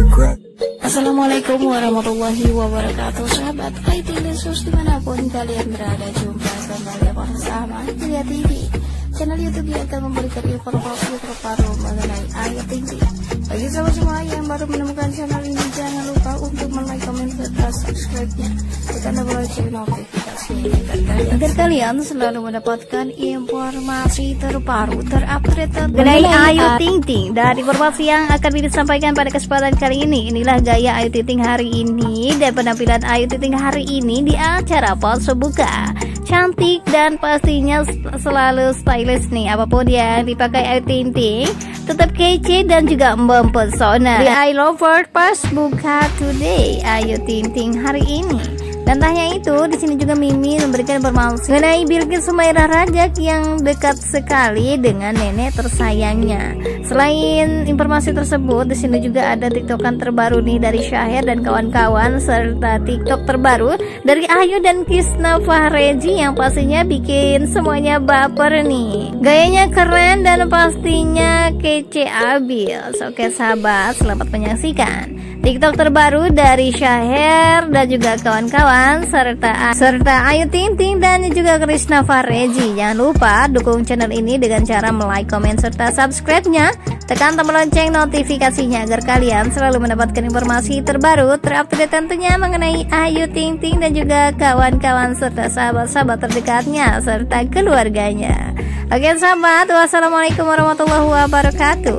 regret. Assalamualaikum warahmatullahi wabarakatuh. Sahabat IT Lesus di mana pun kalian berada Jumpa kembali bersama Ilya TV Channel Youtube yang akan memberikan informasi terbaru mengenai Ayu Ting Ting Bagi sahabat semua yang baru menemukan channel ini Jangan lupa untuk like, komen, serta subscribe-nya. Tekan tombol notifikasi Agar kalian selalu mendapatkan informasi terbaru Terupdate mengenai Ayu Ting Ting Dan informasi yang akan disampaikan pada kesempatan kali ini. Inilah gaya Ayu Ting Ting hari ini Dan penampilan Ayu Ting Ting hari ini di acara pose buka. Cantik dan pastinya selalu stylish nih Apa pun yang dipakai Ayu Ting Ting Tetap kece dan juga mempesona. Di I Love World pas buka today Ayu Ting Ting hari ini dan tak hanya itu, di sini juga Mimi memberikan informasi mengenai Bilkis Sumaira Rajak yang dekat sekali dengan nenek tersayangnya. Selain informasi tersebut, di sini juga ada TikTokan terbaru nih dari Syahir dan kawan-kawan serta TikTok terbaru dari Ayu dan Kisna Fahreji yang pastinya bikin semuanya baper nih. Gayanya keren dan pastinya kece abis. Oke sahabat, selamat menyaksikan. TikTok terbaru dari Syahir dan juga kawan-kawan serta serta Ayu Ting Ting dan juga Krishna Fareji. Jangan lupa dukung channel ini dengan cara like, komen serta subscribe-nya. Tekan tombol lonceng notifikasinya agar kalian selalu mendapatkan informasi terbaru terupdate tentunya mengenai Ayu Ting Ting dan juga kawan-kawan serta sahabat-sahabat terdekatnya serta keluarganya. Oke sahabat, wassalamualaikum warahmatullahi wabarakatuh.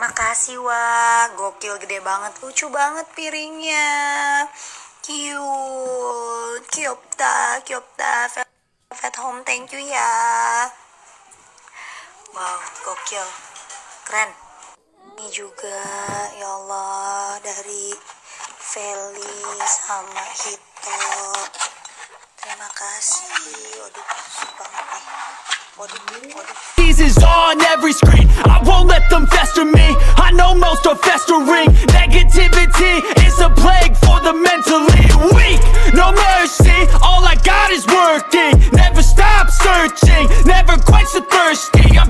Makasih Wak. Gokil gede banget. Lucu banget piringnya. Cute. Kyopta Kyopta Velvet Home Thank you ya. Wow gokil. Keren. Ini juga Ya Allah Dari Feli sama Hito. Terima kasih. Waduh banget Waduh is on every screen. I won't let them fester me. I know most are festering. Negativity is a plague for the mentally weak. No mercy, all I got is working. Never stop searching, never quite so thirsty. I'm